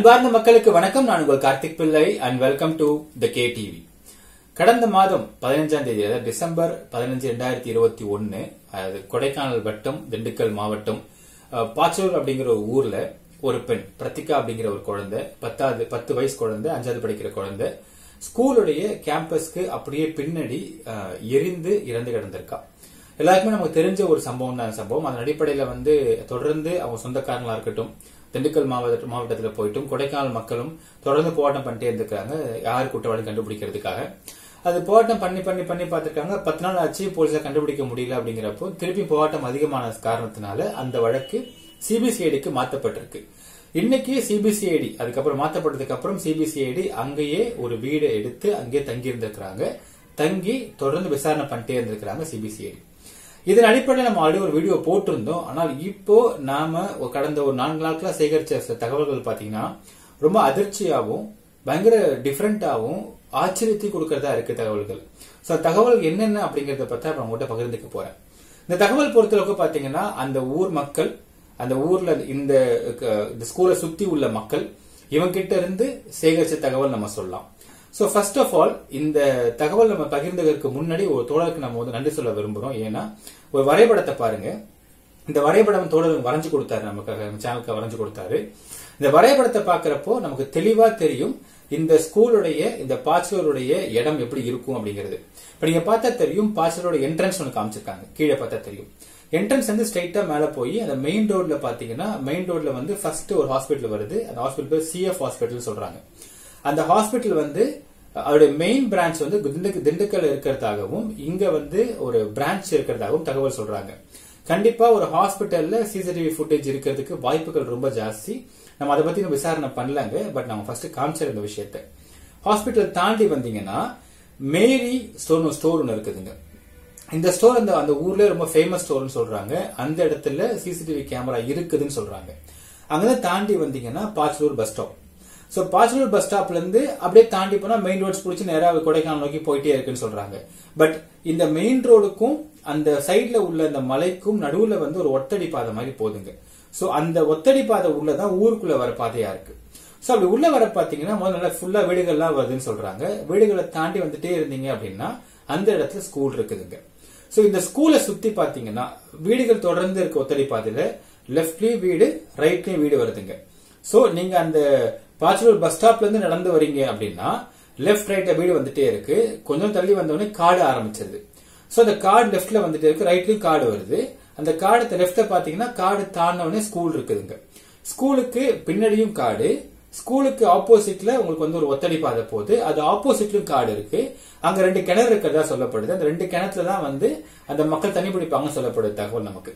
அன்பார்ந்த மக்களுக்கு வணக்கம். நான் உங்கள் Karthik Pillai and welcome to the K TV கடந்த மாதம் பதினஞ்சாம் தேதி அதாவது டிசம்பர் பதினஞ்சு ரெண்டாயிரத்தி இருபத்தி ஒன்னு கொடைக்கானல் வட்டம் திண்டுக்கல் மாவட்டம் பாச்சூர் அப்படிங்கிற ஒரு ஊர்ல ஒரு பெண் பிரத்திகா அப்படிங்கிற ஒரு குழந்தை பத்தாவது பத்து வயசு குழந்தை அஞ்சாவது படிக்கிற குழந்தை ஸ்கூலுடைய கேம்பஸ்க்கு அப்படியே பின்னாடி அஹ், எரிந்து இறந்து கிடந்திருக்கா. எல்லாருக்குமே நமக்கு தெரிஞ்ச ஒரு சம்பவம் தான் சம்பவம். அதன் அடிப்படையில வந்து தொடர்ந்து அவங்க சொந்தக்காரங்களா இருக்கட்டும் திண்டுக்கல் மாவட்ட மாவட்டத்தில் போயிட்டும். கொடைக்கானல் மக்களும் தொடர்ந்து போராட்டம் பண்ணிட்டே இருந்திருக்காங்க. யார் குற்றவாளி கண்டுபிடிக்கிறதுக்காக? அது போராட்டம் பண்ணி பண்ணி பண்ணி பார்த்துருக்காங்க. பத்து நாள் ஆச்சு போலீஸை கண்டுபிடிக்க முடியல அப்படிங்கிறப்போ திருப்பி போராட்டம் அதிகமான காரணத்தினால அந்த வழக்கு சிபிசிஐடிக்கு மாற்றப்பட்டிருக்கு. இன்னைக்கு சிபிசிஐடி அதுக்கப்புறம் மாற்றப்பட்டதுக்கு அப்புறம் சிபிசிஐடி அங்கேயே ஒரு வீடை எடுத்து அங்கேயே தங்கி இருந்திருக்கிறாங்க தங்கி தொடர்ந்து விசாரணை பண்ணிட்டே இருந்திருக்கிறாங்க சிபிசிஐடி இதன் அடிப்படையில் நம்ம ஆல்ரெடி ஒரு வீடியோ போட்டிருந்தோம். ஆனால் இப்போ நாம கடந்த ஒரு நான்கு நாட்களா சேகரிச்ச தகவல்கள் பாத்தீங்கன்னா ரொம்ப அதிர்ச்சியாகவும் பயங்கர டிஃப்ரெண்டாகவும் ஆச்சரியத்தை கொடுக்கறதா இருக்கு தகவல்கள். சோ தகவல் என்னென்ன அப்படிங்கறத பார்த்தா நான் உங்கள்கிட்ட பகிர்ந்துக்க போறேன். இந்த தகவல் பொறுத்தளவுக்கு பாத்தீங்கன்னா அந்த ஊர் மக்கள் அந்த ஊர்ல இந்த க- இந்த ஸ்கூலை சுத்தி உள்ள மக்கள் இவங்க கிட்ட இருந்து சேகரிச்ச தகவல் நம்ம சொல்லலாம். ஸோ ஃபர்ஸ்ட் ஆஃப் ஆல் இந்த தகவல் நம்ம பகிர்ந்ததற்கு முன்னாடி ஒரு தோழருக்கு நம்ம வந்து நன்றி சொல்ல விரும்புகிறோம் ஏன்னா ஒரு வரைபடத்தை பாருங்க. இந்த வரைபடம் தோழர் வரைஞ்சு கொடுத்தாரு நமக்காக நம்ம சேனலுக்கு வரைஞ்சு கொடுத்தாரு. இந்த வரைபடத்தை பார்க்குறப்போ நமக்கு தெளிவா தெரியும் இந்த ஸ்கூலுடைய இந்த பாச்சலருடைய இடம் எப்படி இருக்கும் அப்படிங்கிறது. இப்ப நீங்க பார்த்தா தெரியும் பாச்சலரோட என்ட்ரன்ஸ் ஒன்று காமிச்சிருக்காங்க. கீழே பார்த்தா தெரியும். என்ட்ரன்ஸ் வந்து ஸ்ட்ரைட்டா மேல போய் அந்த மெயின் ரோட்ல பாத்தீங்கன்னா மெயின் ரோட்ல வந்து ஃபர்ஸ்ட் ஒரு ஹாஸ்பிட்டல் வருது. அந்த ஹாஸ்பிட்டல் பேர் சிஎஃப் ஹாஸ்பிட்டல் சொல்றாங்க. அந்த ஹாஸ்பிட்டல் வந்து அவருடைய மெயின் பிரான்ச் வந்து திண்டுக்கல் திண்டுக்கல் இருக்கிறதாகவும் இங்க வந்து ஒரு பிரான்ச் இருக்கிறதாகவும் தகவல் சொல்றாங்க. கண்டிப்பா ஒரு ஹாஸ்பிட்டல்ல சிசிடிவி ஃபுட்டேஜ் இருக்கிறதுக்கு வாய்ப்புகள் ரொம்ப ஜாஸ்தி. நம்ம அதை பத்தி விசாரணை பண்ணலங்க பட் நம்ம ஃபர்ஸ்ட் காமிச்சிருந்த விஷயத்த. ஹாஸ்பிட்டல் தாண்டி வந்தீங்கன்னா மேரி ஸ்டோர் ஸ்டோர் ஒன்று இருக்குதுங்க. இந்த ஸ்டோர் அந்த அந்த ஊர்ல ரொம்ப ஃபேமஸ் ஸ்டோர்னு சொல்றாங்க. அந்த இடத்துல சிசிடிவி கேமரா இருக்குதுன்னு சொல்றாங்க. அங்கதான் தாண்டி வந்தீங்கன்னா Pachalur bus stop so Pachalur bus ஸ்டாப்ல இருந்து அப்படியே தாண்டி போனா மெயின் ரோட்ஸ் பிடிச்சி நேராக கொடைக்கானல் நோக்கி போயிட்டே இருக்குன்னு சொல்றாங்க. பட் இந்த மெயின் ரோடுக்கும் அந்த சைடில் உள்ள அந்த மலைக்கும் நடுவுல வந்து ஒரு ஒத்தடி பாதை மாதிரி போதுங்க ஸோ அந்த ஒத்தடி பாதை உள்ளதான் ஊருக்குள்ள வர பாதையா இருக்கு. ஸோ அப்படி உள்ள வர பாத்தீங்கன்னா முதல்ல நல்லா ஃபுல்லா வீடுகள்லாம் வருதுன்னு சொல்றாங்க. வீடுகளை தாண்டி வந்துட்டே இருந்தீங்க அப்படின்னா அந்த இடத்துல ஸ்கூல் இருக்குதுங்க. ஸோ இந்த ஸ்கூலை சுத்தி பாத்தீங்கன்னா வீடுகள் தொடர்ந்து இருக்க ஒத்தடி பாதையில லெஃப்ட்லயும் வீடு ரைட்லயும் வீடு வருதுங்க. ஸோ நீங்க அந்த பாச்சலூர் பஸ் ஸ்டாப்ல இருந்து நடந்து வரீங்க அப்படின்னா லெஃப்ட் ரைட் வீடு வந்துட்டே இருக்கு. கொஞ்சம் தள்ளி வந்தவொடனே காடு ஆரம்பிச்சிருது. சோ அந்த கார்டு லெஃப்ட்ல வந்துட்டே இருக்கு. ரைட்லயும் காடு வருது. அந்த காடு லெஃப்ட்ல பாத்தீங்கன்னா காடு தாண்டவுடனே ஸ்கூல் இருக்குதுங்க ஸ்கூலுக்கு பின்னாடியும் காடு. ஸ்கூலுக்கு ஆப்போசிட்ல உங்களுக்கு வந்து ஒரு ஒத்தடி பாதை போகுது. அது ஆப்போசிட்லயும் காடு இருக்கு. அங்க ரெண்டு கிணறு இருக்கிறதா சொல்லப்படுது. அந்த ரெண்டு கிணத்துல தான் வந்து அந்த மக்கள் தண்ணி பிடிப்பாங்கன்னு சொல்லப்படுது தகவல் நமக்கு.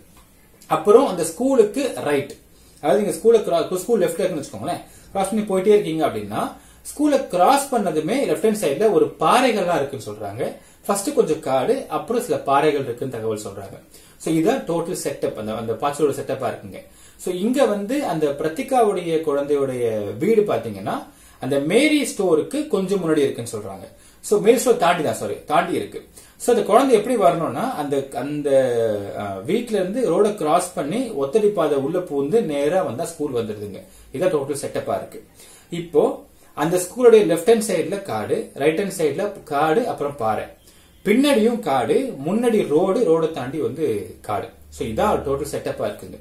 அப்புறம் அந்த ஸ்கூலுக்கு ரைட் அதாவது நீங்க ஸ்கூல ஸ்கூல் லெஃப்ட்ல இருக்குன்னு வச்சுக்கோங்களேன். கிராஸ் பண்ணி போயிட்டே இருக்கீங்க அப்படின்னா ஸ்கூலை கிராஸ் பண்ணதுமே லெஃப்ட் ஹேண்ட் சைட்ல ஒரு பாறைகள்லாம் இருக்குன்னு சொல்றாங்க. ஃபர்ஸ்ட் கொஞ்சம் காடு அப்புறம் சில பாறைகள் இருக்குன்னு தகவல் சொல்றாங்க. சோ இதுதான் டோட்டல் செட்டப் அந்த அந்த பாச்சலோட செட்டப்பா இருக்குங்க. சோ இங்க வந்து அந்த பிரத்திகாவுடைய குழந்தையுடைய வீடு பாத்தீங்கன்னா அந்த மேரி ஸ்டோருக்கு கொஞ்சம் முன்னாடி இருக்குன்னு சொல்றாங்க. சோ மேரி ஸ்டோர் தாண்டி தான் சாரி தாண்டி இருக்கு. சோ அந்த குழந்தை எப்படி வரணும்னா அந்த அந்த அஹ், வீட்ல இருந்து ரோட கிராஸ் பண்ணி ஒத்தடி பாதை உள்ள பூந்து நேரா வந்தா ஸ்கூல் வந்துருதுங்க. இதான் டோட்டல் செட்டப்பா இருக்கு. இப்போ அந்த ஸ்கூலுடைய லெஃப்ட் ஹேண்ட் சைடுல காடு ரைட் ஹேண்ட் சைடுல காடு அப்புறம் பாறை. பின்னாடியும் காடு முன்னாடி ரோடு ரோட தாண்டி வந்து காடு. ஸோ இதான் டோட்டல் செட்டப்பா இருக்குங்க.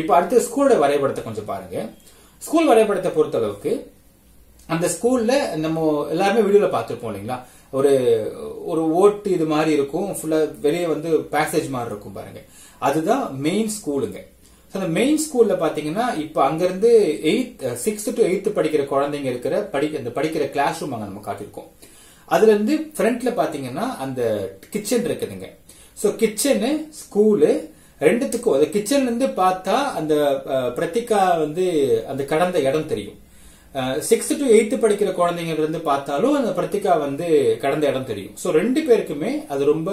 இப்போ அடுத்து ஸ்கூலோட வரைபடத்தை கொஞ்சம் பாருங்க. ஸ்கூல் வரைபடத்தை பொறுத்த அளவுக்கு அந்த ஸ்கூல்ல நம்ம எல்லாருமே வீடியோல பார்த்துருப்போம் இல்லைங்களா? ஒரு ஒரு ஓட்டு இது மாதிரி இருக்கும் ஃபுல்லா வெளியே வந்து பேசேஜ் மாதிரி இருக்கும் பாருங்க. அதுதான் மெயின் ஸ்கூலுங்க அந்த மெயின் ஸ்கூல்ல பாத்தீங்கன்னா இப்ப அங்கிருந்து எயித் சிக்ஸ்த் டு எயித்து படிக்கிற குழந்தைங்க இருக்கிற படி அந்த படிக்கிற கிளாஸ் ரூம் அங்க நம்ம காட்டியிருக்கோம். அதுல இருந்து ஃப்ரண்ட்ல பாத்தீங்கன்னா அந்த கிச்சன் இருக்குதுங்க. ஸோ கிச்சனு ஸ்கூலு ரெண்டுத்துக்கும் அந்த கிச்சன்ல இருந்து பார்த்தா அந்த uh, பிரத்திகா வந்து அந்த கடந்த இடம் தெரியும். சிக்ஸ்த் டு எயித்து படிக்கிற குழந்தைங்க இருந்து பார்த்தாலும் அந்த பிரத்திகா வந்து கடந்த இடம் தெரியும். ஸோ ரெண்டு பேருக்குமே அது ரொம்ப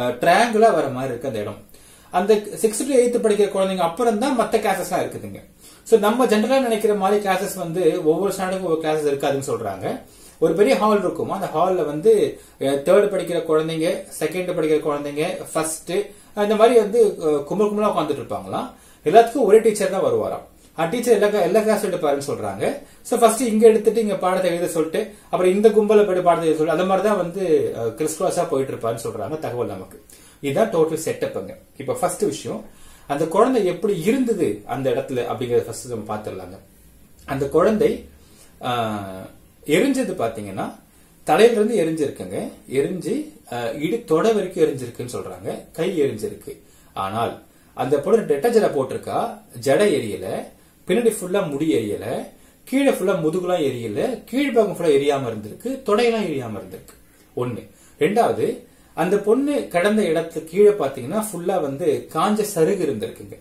uh, ட்ரையாங்கிளா வர மாதிரி இருக்கு அந்த இடம். அந்த சிக்ஸ்த் டு எயித்து படிக்கிற குழந்தைங்க அப்புறம் தான் மற்ற கிளாஸஸ் இருக்குதுங்க. ஸோ நம்ம ஜென்ரலாக நினைக்கிற மாதிரி கிளாஸஸ் வந்து ஒவ்வொரு ஸ்டாண்டர்டுக்கும் ஒவ்வொரு கிளாஸஸ் இருக்காதுன்னு சொல்றாங்க. ஒரு பெரிய ஹால் இருக்கும்? அந்த ஹாலில் வந்து தேர்ட் படிக்கிற குழந்தைங்க செகண்ட் படிக்கிற குழந்தைங்க ஃபர்ஸ்ட் இந்த மாதிரி வந்து கும்பல் கும்பலாக உட்காந்துட்டு இருப்பாங்களாம். எல்லாத்துக்கும் ஒரே டீச்சர் தான் வருவாராம். டீச்சர் எல்லா எல்லா கிளாஸ் எடுப்பாருன்னு சொல்றாங்க. ஸோ ஃபர்ஸ்ட் இங்க எடுத்துட்டு இங்க பாடத்தை எழுத சொல்லிட்டு அப்புறம் இந்த கும்பல போய் பாடத்தை எழுத சொல்லிட்டு அந்த மாதிரி தான் வந்து கிறிஸ்துவாஸா போயிட்டு இருப்பாருன்னு சொல்றாங்க தகவல் நமக்கு. இதுதான் டோட்டல் செட்டப் அங்க. இப்ப ஃபர்ஸ்ட் விஷயம் அந்த குழந்தை எப்படி இருந்தது அந்த இடத்துல அப்படிங்கறத ஃபர்ஸ்ட் நம்ம பாத்துடலாங்க அந்த குழந்தை எரிஞ்சது பாத்தீங்கன்னா தலையில இருந்து எரிஞ்சிருக்குங்க. எரிஞ்சு இடு தொடை வரைக்கும் எரிஞ்சிருக்குன்னு சொல்றாங்க. கை எரிஞ்சிருக்கு. ஆனால் அந்த பொண்ணு டெட்ட ஜடை போட்டிருக்கா. ஜடை எரியல. பின்னாடி ஃபுல்லா முடி எரியல. கீழே ஃபுல்லா முதுகுலாம் எரியல. கீழ்பாகம் ஃபுல்லா எரியாம இருந்திருக்கு. தொடையெல்லாம் எரியாம இருந்திருக்கு. ஒண்ணு. ரெண்டாவது அந்த பொண்ணு கடந்த இடத்துக்கு கீழே பாத்தீங்கன்னா ஃபுல்லா வந்து காஞ்ச சருகு இருந்திருக்குங்க.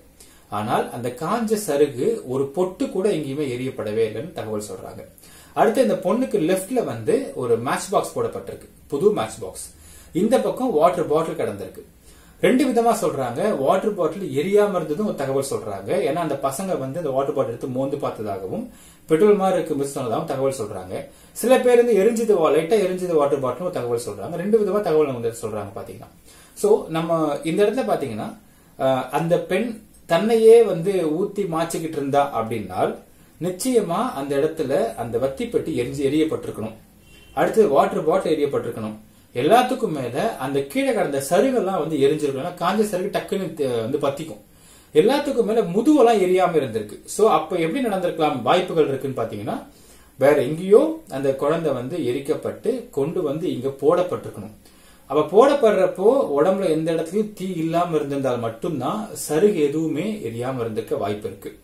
ஆனால் அந்த காஞ்ச சருகு ஒரு பொட்டு கூட எங்கேயுமே எரியப்படவே இல்லைன்னு தகவல் சொல்றாங்க. அடுத்து இந்த பொண்ணுக்கு லெஃப்ட்ல வந்து ஒரு மேட்ச் பாக்ஸ் போடப்பட்டிருக்கு. புது மேட்ச் பாக்ஸ் இந்த பக்கம் வாட்டர் பாட்டில் கிடந்திருக்கு. ரெண்டு விதமா சொல்றாங்க. வாட்டர் பாட்டில் எரியாம இருந்ததும் ஒரு தகவல் சொல்றாங்க. ஏன்னா அந்த பசங்க வந்து அந்த வாட்டர் பாட்டில் எடுத்து மோந்து பார்த்ததாகவும் பெட்ரோல் மாதிரி இருக்கு மிஸ் சொன்னதாகவும் தகவல் சொல்றாங்க. சில பேர் வந்து எரிஞ்சது லைட்டா எரிஞ்சது வாட்டர் பாட்டிலும் தகவல் சொல்றாங்க. ரெண்டு விதமா தகவல் வந்து சொல்றாங்க பாத்தீங்கன்னா. சோ நம்ம இந்த இடத்துல பாத்தீங்கன்னா அந்த பெண் தன்னையே வந்து ஊத்தி மாச்சிக்கிட்டு இருந்தா அப்படின்னால் நிச்சயமா அந்த இடத்துல அந்த வத்தி பெட்டி எரிஞ்சு எரியப்பட்டிருக்கணும். அடுத்து வாட்டர் பாட்டில் எரியப்பட்டிருக்கணும். எல்லாத்துக்கும் மேல அந்த கீழே கடந்த சருகெல்லாம் வந்து எரிஞ்சிருக்கணும். காஞ்ச சருகு டக்குன்னு வந்து பத்திக்கும். எல்லாத்துக்கும் மேல முதுவெல்லாம் எரியாம இருந்திருக்கு. சோ அப்ப எப்படி நடந்திருக்கலாம்? வாய்ப்புகள் இருக்குன்னு பாத்தீங்கன்னா வேற எங்கேயோ அந்த குழந்தை வந்து எரிக்கப்பட்டு கொண்டு வந்து இங்க போடப்பட்டிருக்கணும். அப்ப போடப்படுறப்போ உடம்புல எந்த இடத்துலயும் தீ இல்லாம இருந்திருந்தால் மட்டும்தான் சருகு எதுவுமே எரியாம இருந்திருக்க வாய்ப்பு இருக்கு.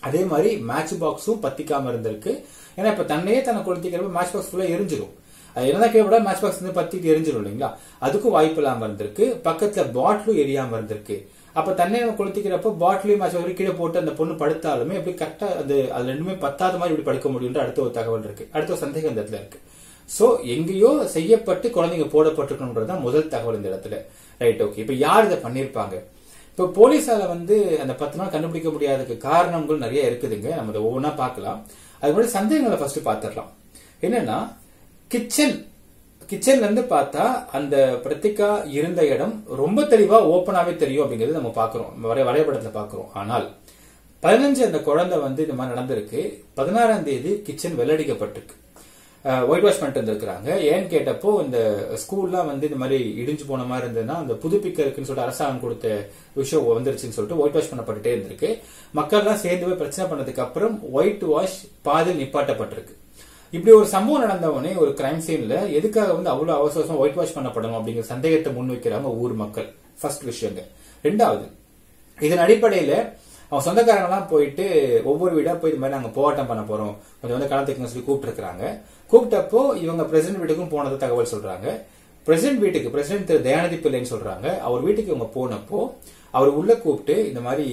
அதே மாதிரி மேட்ச் பாக்ஸும் பத்திக்காம இருந்திருக்கு. ஏன்னா இப்ப தன்னையே தன குழந்தைக்கிறப்ப மேட்ச் பாக்ஸ் ஃபுல்லா எரிஞ்சிடும் அது என்னதான் கேட்க மேட்ச் பாக்ஸ் வந்து பத்திட்டு எரிஞ்சிடும் இல்லைங்களா? அதுக்கும் வாய்ப்பு இல்லாம இருந்திருக்கு. பக்கத்துல பாட்டிலும் எரியாம இருந்திருக்கு. அப்ப தண்ணியை நம்ம கொளுத்திக்கிறப்ப பாட்டிலையும் மேட்ச் கீழே போட்டு அந்த பொண்ணு படுத்தாலுமே எப்படி கரெக்டா அது அது ரெண்டுமே பத்தாத மாதிரி இப்படி படுக்க முடியும்ன்ற அடுத்த ஒரு தகவல் இருக்கு. அடுத்த ஒரு சந்தேகம் இந்த இடத்துல இருக்கு. சோ எங்கேயோ செய்யப்பட்டு குழந்தைங்க போடப்பட்டிருக்கணும்ன்றது தான் முதல் தகவல் இந்த இடத்துல. ரைட் ஓகே இப்ப யார் இதை பண்ணிருப்பாங்க இப்போ போலீஸால வந்து அந்த பத்து நாள் கண்டுபிடிக்க முடியாததுக்கு காரணங்கள் நிறைய இருக்குதுங்க. நம்ம அதை ஒவ்வொன்றா பார்க்கலாம். அது மாதிரி சந்தேகங்களை ஃபர்ஸ்ட் பார்த்துடலாம். என்னன்னா கிச்சன் கிச்சன்ல இருந்து பார்த்தா அந்த பிரத்திகா இருந்த இடம் ரொம்ப தெளிவா ஓப்பனாவே தெரியும் அப்படிங்கறது நம்ம பாக்குறோம் வரைய வரைபடத்துல பாக்குறோம் ஆனால் பதினஞ்சு அந்த குழந்தை வந்து இந்த மாதிரி நடந்திருக்கு. பதினாறாம் தேதி கிச்சன் வெள்ளடிக்கப்பட்டிருக்கு. ஒயிட் வாஷ் பண்ணிட்டு இருந்திருக்காங்க ஏன்னு கேட்டப்போ இந்த ஸ்கூல்லாம் வந்து இந்த மாதிரி இடிஞ்சு போன மாதிரி இருந்ததுன்னா அந்த புதுப்பிக்கிறதுக்குன்னு சொல்லிட்டு அரசாங்கம் கொடுத்த விஷயம் வந்துருச்சுன்னு சொல்லிட்டு ஒயிட் வாஷ் பண்ணப்பட்டுட்டே இருந்திருக்கு. மக்கள்லாம் சேர்ந்து போய் பிரச்சனை பண்ணதுக்கு அப்புறம் ஒயிட் வாஷ் பாதில் நிப்பாட்டப்பட்டிருக்கு. இப்படி ஒரு சம்பவம் நடந்தவனே ஒரு கிரைம் சீன்ல எதுக்காக வந்து அவ்வளவு அவசரம் ஒயிட் வாஷ் பண்ணப்படணும் அப்படிங்கிற சந்தேகத்தை முன்வைக்கிறாங்க ஊர் மக்கள்? ஃபர்ஸ்ட் விஷயங்க ரெண்டாவது இதன் அடிப்படையில அவன் சொந்தக்காரங்கெல்லாம் போயிட்டு ஒவ்வொரு வீடா போய் இது மாதிரி நாங்க போராட்டம் பண்ண போறோம். கொஞ்சம் வந்து களத்துக்குன்னு சொல்லி கூப்பிட்டுருக்காங்க கூப்பிட்டப்போ இவங்க பிரசிடென்ட் வீட்டுக்கும் போனது தகவல் சொல்றாங்க. பிரசிடென்ட் வீட்டுக்கு பிரசிடென்ட் திரு தயாநிதி பிள்ளைன்னு சொல்றாங்க. அவர் வீட்டுக்கு இவங்க போனப்போ அவர் உள்ள கூப்பிட்டு இந்த மாதிரி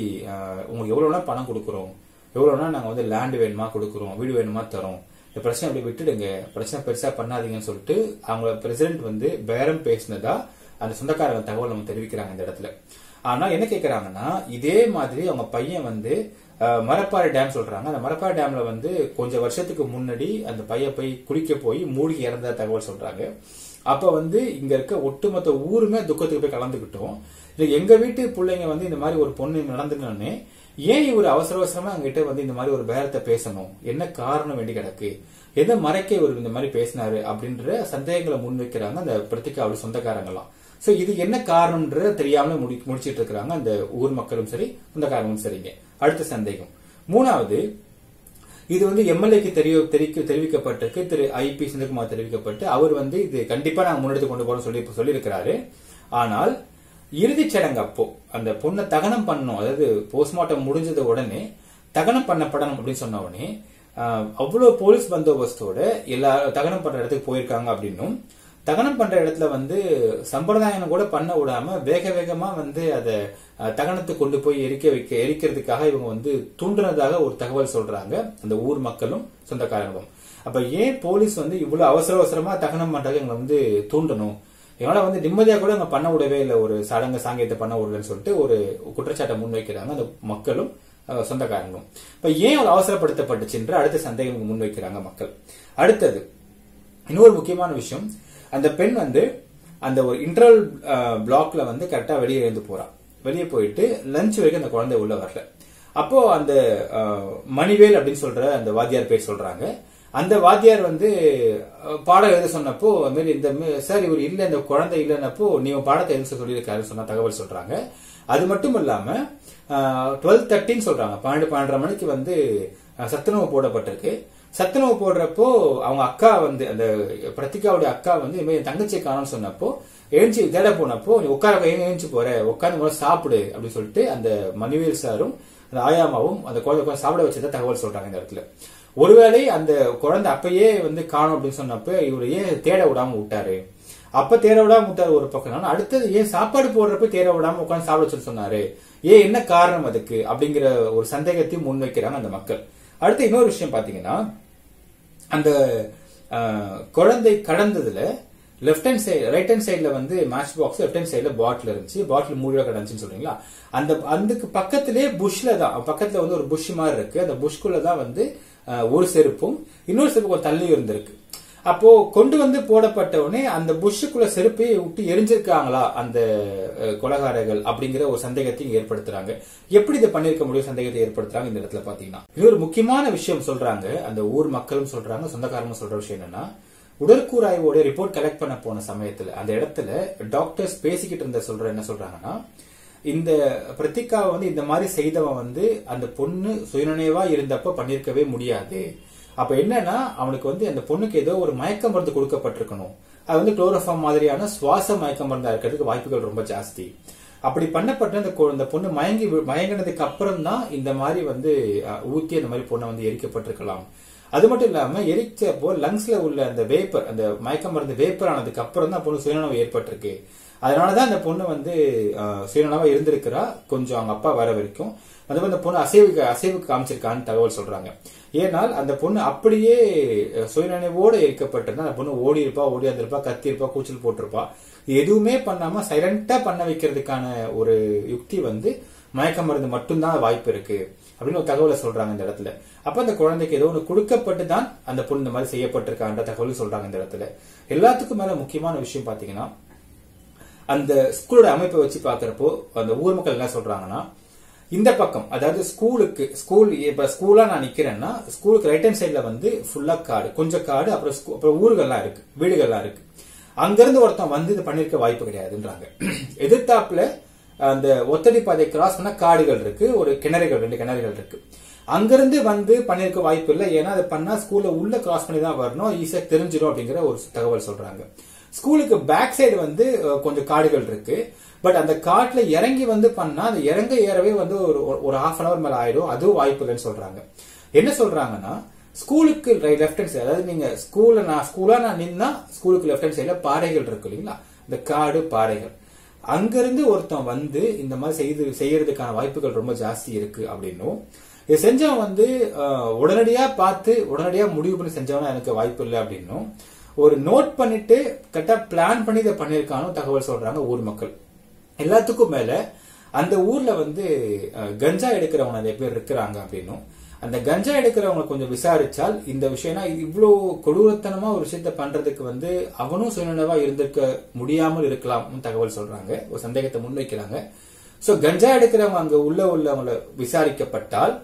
உங்களுக்கு எவ்வளவுனா பணம் கொடுக்குறோம். எவ்வளவுனா நாங்க வந்து லேண்ட் வேணுமா கொடுக்குறோம். வீடு வேணுமா தரோம். இந்த பிரச்சனை அப்படி விட்டுடுங்க. பிரச்சனை பெருசா பண்ணாதீங்கன்னு சொல்லிட்டு அவங்கள பிரசிடென்ட் வந்து பேரம் பேசினதா அந்த சொந்தக்காரங்க தகவல் நம்ம தெரிவிக்கிறாங்க இந்த இடத்துல. ஆனா என்ன கேக்குறாங்கன்னா இதே மாதிரி அவங்க பையன் வந்து மரப்பாறை டேம் சொல்றாங்க. அந்த மரப்பாறை டேம்ல வந்து கொஞ்சம் வருஷத்துக்கு முன்னாடி அந்த பையன் போய் குளிக்க போய் மூழ்கி இறந்த தகவல் சொல்றாங்க. அப்ப வந்து இங்க இருக்க ஒட்டுமொத்த ஊருமே துக்கத்துக்கு போய் கலந்துக்கிட்டோம் எங்க வீட்டு பிள்ளைங்க வந்து இந்த மாதிரி ஒரு பொண்ணு நடந்துக்கணும்னு ஏன் இவர் அவசர அவசரமா அங்கிட்ட வந்து இந்த மாதிரி ஒரு பேரத்தை பேசணும்? என்ன காரணம் வேண்டி கிடக்கு? எதை மறைக்க இவர் இந்த மாதிரி பேசினாரு? அப்படின்ற சந்தேகங்களை முன்வைக்கிறாங்க அந்த பிரத்திகாவோட சொந்தக்காரங்களாம் சோ இது என்ன காரணம்ன்ற தெரியாமல முடி முடிச்சிட்டு இருக்கிறாங்க அந்த ஊர் மக்களும் சரி சொந்தக்காரங்களும் சரிங்க. அடுத்த சந்தேகம். மூணாவது இது வந்து எம்எல்ஏக்கு தெரிய தெரிவிக்க தெரிவிக்கப்பட்டிருக்கு. திரு ஐ பி சிந்தகுமார் தெரிவிக்கப்பட்டு அவர் வந்து இது கண்டிப்பா நாங்க முன்னெடுத்து கொண்டு போறோம் சொல்லி சொல்லியிருக்கிறாரு. ஆனால் இறுதிச் சடங்கு அப்போ அந்த பொண்ணை தகனம் பண்ணணும் அதாவது போஸ்ட்மார்ட்டம் முடிஞ்சது உடனே தகனம் பண்ணப்படணும் அப்படின்னு சொன்ன உடனே அவ்வளவு போலீஸ் பந்தோபஸ்தோட எல்லா தகனம் பண்ற இடத்துக்கு போயிருக்காங்க அப்படின்னும். தகனம் பண்ற இடத்துல வந்து சம்பிரதாயம் கூட பண்ண விடாம வேக வேகமா வந்து அதை தகனத்தை கொண்டு போய் எரிக்க வைக்க எரிக்கிறதுக்காக இவங்க வந்து தூண்டுனதாக ஒரு தகவல் சொல்றாங்க. அந்த ஊர் மக்களும் சொந்தக்காரங்களும். அப்ப ஏன் போலீஸ் வந்து இவ்வளவு அவசர அவசரமா தகனம் பண்றது எங்களை வந்து தூண்டணும்? இவனை வந்து நிம்மதியா கூட அங்க பண்ண விடவே இல்லை. ஒரு சடங்கு சாங்கியத்தை பண்ண விடலன்னு சொல்லிட்டு ஒரு குற்றச்சாட்டை முன்வைக்கிறாங்க. அந்த மக்களும் சொந்தக்காரங்களும். இப்ப ஏன் ஒரு அவசரப்படுத்தப்பட்டுச்சுன்ற அடுத்த சந்தேகம் முன்வைக்கிறாங்க மக்கள். அடுத்தது இன்னொரு முக்கியமான விஷயம். அந்த பெண் வந்து அந்த ஒரு இன்டர்வல் பிளாக்ல வந்து கரெக்டா வெளியே இருந்து போகிறான் வெளியே போயிட்டு லஞ்ச் வரைக்கும் அந்த குழந்தை உள்ள வரல. அப்போ அந்த மணிவேல் அப்படின்னு சொல்ற அந்த வாத்தியார் பேர் சொல்றாங்க. அந்த வாத்தியார் வந்து பாடம் எழுத சொன்னப்போ அது மாதிரி இந்த சார் இவர் இல்லை இந்த குழந்தை இல்லைன்னப்போ நீ உன் பாடத்தை எழுத சொல்லியிருக்காரு சொன்ன தகவல் சொல்றாங்க. அது மட்டும் இல்லாம டுவெல் தேர்ட்டின்னு சொல்றாங்க. பன்னெண்டு பன்னெண்டரை மணிக்கு வந்து சத்துணவு போடப்பட்டிருக்கு. சத்துணவு போடுறப்போ அவங்க அக்கா வந்து அந்த பிரத்திகாவுடைய அக்கா வந்து இந்த மாதிரி என் தங்கச்சியை காணும்னு சொன்னப்போ எழுஞ்சி தேட போனப்போ நீ உட்கார எங்க போற? உட்காந்து முதல்ல சாப்பிடு அப்படின்னு சொல்லிட்டு அந்த மணிவேல் சாரும் அந்த ஆயாமாவும் அந்த குழந்தை சாப்பிட வச்சதா தகவல் சொல்றாங்க இந்த இடத்துல. ஒருவேளை அந்த குழந்தை அப்பயே வந்து காணும் அப்படின்னு சொன்னப்ப இவரு ஏன் தேட விடாம விட்டாரு? அப்ப தேட விடாம விட்டாரு ஒரு பக்கம். அடுத்தது ஏன் சாப்பாடு போடுறப்ப தேட விடாம உட்காந்து சாப்பிட சொல்லி சொன்னாரு? ஏன் என்ன காரணம் அதுக்கு? அப்படிங்கிற ஒரு சந்தேகத்தையும் முன்வைக்கிறாங்க அந்த மக்கள். அடுத்து இன்னொரு விஷயம் பாத்தீங்கன்னா அந்த குழந்தை கடந்ததுல left hand side right hand சைடுல வந்து மேட்ச் பாக்ஸ் லெஃப்ட் ஹேண்ட் சைடுல பாட்டில் இருந்துச்சு. பாட்டில் மூடியா கிடந்துச்சுன்னு சொல்றீங்களா? அந்த அதுக்கு பக்கத்திலே புஷ்ல தான் பக்கத்துல வந்து ஒரு புஷ் மாதிரி இருக்கு. அந்த புஷ்குள்ள தான் வந்து ஒரு செருப்பும் இன்னொரு செருப்பு ஒரு தள்ளி இருந்திருக்கு. அப்போ கொண்டு வந்து போடப்பட்ட உடனே அந்த புஷ்ஷுக்குள்ள செருப்பை விட்டு எரிஞ்சிருக்காங்களா அந்த கொலகாரர்கள் அப்படிங்கிற ஒரு சந்தேகத்தையும் ஏற்படுத்துறாங்க. எப்படி இதை பண்ணிருக்க முடியும்? சந்தேகத்தை ஏற்படுத்துறாங்க இந்த இடத்துல பாத்தீங்கன்னா இன்னொரு முக்கியமான விஷயம் சொல்றாங்க. அந்த ஊர் மக்களும் சொல்றாங்க சொந்தக்காரங்களும் சொல்ற விஷயம் என்னன்னா உடற்கூராய்வோட ரிப்போர்ட் கலெக்ட் பண்ண போன சமயத்துல அந்த இடத்துல டாக்டர்ஸ் பேசிக்கிட்டு இருந்த சொல்ற என்ன சொல்றாங்கன்னா இந்த பிரத்திகாவை வந்து இந்த மாதிரி செய்தவன் வந்து அந்த பொண்ணு சுயநினைவா இருந்தப்ப பண்ணிருக்கவே முடியாது. அப்ப என்னன்னா அவனுக்கு வந்து அந்த பொண்ணுக்கு ஏதோ ஒரு மயக்க மருந்து கொடுக்கப்பட்டிருக்கணும். அது வந்து குளோரோஃபார்ம் மாதிரியான சுவாச மயக்க மருந்தா இருக்கிறதுக்கு வாய்ப்புகள் ரொம்ப ஜாஸ்தி. அப்படி பண்ணப்பட்ட அந்த கொ- அந்த பொண்ணு மயங்கி மயங்கினதுக்கு அப்புறம் தான் இந்த மாதிரி வந்து ஊத்தி அந்த மாதிரி பொண்ணை வந்து எரிக்கப்பட்டிருக்கலாம். அது மட்டும் இல்லாம எரிச்சப்போ லங்ஸ்ல உள்ள அந்த வேப்பர் அந்த மயக்க மருந்து வேப்பர் ஆனதுக்கு அப்புறம் தான் பொண்ணு சுயநலம் ஏற்பட்டிருக்கு. அதனாலதான் அந்த பொண்ணு வந்து சீரனாவா இருந்திருக்கிறா. கொஞ்சம் அவங்க அப்பா வர வரைக்கும். அது அந்த பொண்ணு அசைவுக்கு அசைவுக்கு காமிச்சிருக்கான்னு தகவல் சொல்றாங்க. ஏனால் அந்த பொண்ணு அப்படியே சுயநினைவோடு இருக்கப்பட்டிருந்தா அந்த பொண்ணு ஓடி இருப்பா கத்தியிருப்பா கத்தி இருப்பா கூச்சல் போட்டிருப்பா. எதுவுமே பண்ணாம சைலண்டா பண்ண வைக்கிறதுக்கான ஒரு யுக்தி வந்து மயக்க மருந்து மட்டும்தான் வாய்ப்பு இருக்கு. அப்படின்னு ஒரு தகவலை சொல்றாங்க இந்த இடத்துல. அப்ப அந்த குழந்தைக்கு ஏதோ ஒன்று கொடுக்கப்பட்டு தான் அந்த பொண்ணு இந்த மாதிரி செய்யப்பட்டிருக்கான்ற தகவல் சொல்றாங்க இந்த இடத்துல. எல்லாத்துக்கும் மேல முக்கியமான விஷயம் பாத்தீங்கன்னா அந்த ஸ்கூலோட அமைப்பை வச்சு பாக்குறப்போ அந்த ஊர் மக்கள் என்ன சொல்றாங்கன்னா இந்த பக்கம் அதாவது ஸ்கூலுக்கு ஸ்கூல் இப்ப ஸ்கூலா நான் நிக்கிறேன்னா ஸ்கூலுக்கு ரைட் ஹேண்ட் சைட்ல வந்து ஃபுல்லா காடு கொஞ்சம் காடு அப்புறம் ஸ்கூ- அப்புறம் ஊர்கள்லாம் இருக்கு வீடுகள்லாம் இருக்கு. அங்கிருந்து ஒருத்தன் வந்து இது பண்ணிருக்க வாய்ப்பு கிடையாதுன்றாங்க. எதிர்த்தாப்புல அந்த ஒத்தடி பாதை கிராஸ் பண்ண காடுகள் இருக்கு ஒரு கிணறுகள் ரெண்டு கிணறுகள் இருக்கு. அங்கிருந்து வந்து பண்ணிருக்க வாய்ப்பு இல்லை ஏன்னா அதை பண்ணா ஸ்கூல்ல உள்ள கிராஸ் பண்ணி தான் வரணும் ஈஸியா தெரிஞ்சிடும் அப்படிங்கிற ஒரு தகவல் சொல்றாங்க. ஸ்கூலுக்கு பேக் சைடு வந்து கொஞ்சம் காடுகள் இருக்கு. பட் அந்த காட்டுல இறங்கி வந்து பண்ணா அந்த இறங்க ஏறவே வந்து ஒரு ஒரு ஹாஃப் அன் அவர் மேல ஆயிடும். அதுவும் வாய்ப்பு இல்லைன்னு சொல்றாங்க. என்ன சொல்றாங்கன்னா ஸ்கூலுக்கு லெஃப்ட் ஹேண்ட் சைடு அதாவது நீங்க ஸ்கூல்ல நான் ஸ்கூலா நான் நின்னா ஸ்கூலுக்கு லெஃப்ட் ஹேண்ட் சைடுல பாறைகள் இருக்கு இல்லைங்களா? இந்த காடு பாறைகள். அங்கிருந்து ஒருத்தன் வந்து இந்த மாதிரி செய்து செய்யறதுக்கான வாய்ப்புகள் ரொம்ப ஜாஸ்தி இருக்கு அப்படின்னும். இது செஞ்சவன் வந்து உடனடியா பார்த்து உடனடியா முடிவு பண்ணி செஞ்சவனா எனக்கு வாய்ப்பு இல்லை அப்படின்னும். ஒரு நோட் பண்ணிட்டு கரெக்டா பிளான் பண்ணி இதை பண்ணிருக்கானும் தகவல் சொல்றாங்க ஊர் மக்கள். எல்லாத்துக்கும் மேல அந்த ஊர்ல வந்து கஞ்சா எடுக்கிறவங்க நிறைய பேர் இருக்கிறாங்க அப்படின்னும். அந்த கஞ்சா எடுக்கிறவங்க கொஞ்சம் விசாரிச்சால் இந்த விஷயம்னா இவ்வளவு கொடூரத்தனமா ஒரு விஷயத்த பண்றதுக்கு வந்து அவனும் சுயநினைவா இருந்திருக்க முடியாமல் இருக்கலாம் தகவல் சொல்றாங்க. ஒரு சந்தேகத்தை முன்வைக்கிறாங்க. சோ கஞ்சா எடுக்கிறவங்க அங்க உள்ள உள்ளவங்கள விசாரிக்கப்பட்டால்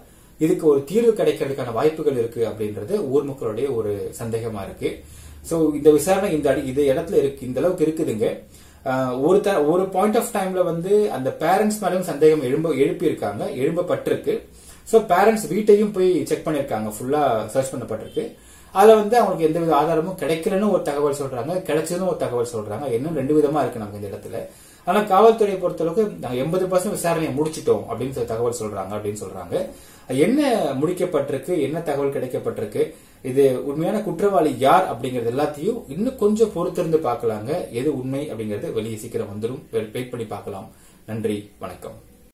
இதுக்கு ஒரு தீர்வு கிடைக்கிறதுக்கான வாய்ப்புகள் இருக்கு அப்படின்றது ஊர் மக்களுடைய ஒரு சந்தேகமா இருக்கு. சோ இந்த விசாரணை இந்த அடி- இந்த இடத்துல இருக்கு இந்த அளவுக்கு இருக்குதுங்க. ஒரு த ஒரு பாயிண்ட் ஆஃப் டைம்ல வந்து அந்த பேரண்ட்ஸ் மேலும் சந்தேகம் எழும்ப எழுப்பியிருக்காங்க எழும்பப்பட்டிருக்கு. சோ பேரண்ட்ஸ் வீட்டையும் போய் செக் பண்ணிருக்காங்க ஃபுல்லா சர்ச் பண்ணப்பட்டிருக்கு. அதுல வந்து அவங்களுக்கு எந்த வித ஆதாரமும் கிடைக்கலன்னு ஒரு தகவல் சொல்றாங்க கிடைச்சதுன்னு ஒரு தகவல் சொல்றாங்க. இன்னும் ரெண்டு விதமா இருக்கு நமக்கு இந்த இடத்துல. ஆனா காவல்துறையை பொறுத்தளவுக்கு நாங்க எண்பது பர்சன்ட் விசாரணையை முடிச்சிட்டோம் அப்படின்னு சொல்லி தகவல் சொல்றாங்க அப்படின்னு சொல்றாங்க. என்ன முடிக்கப்பட்டிருக்கு என்ன தகவல் கிடைக்கப்பட்டிருக்கு? இது உண்மையான குற்றவாளி யார் அப்படிங்கறது எல்லாத்தையும் இன்னும் கொஞ்சம் பொறுத்திருந்து பார்க்கலாங்க. எது உண்மை அப்படிங்கறது வெளியே சீக்கிரம் வந்துடும் வெயிட் பண்ணி பார்க்கலாம். நன்றி வணக்கம்.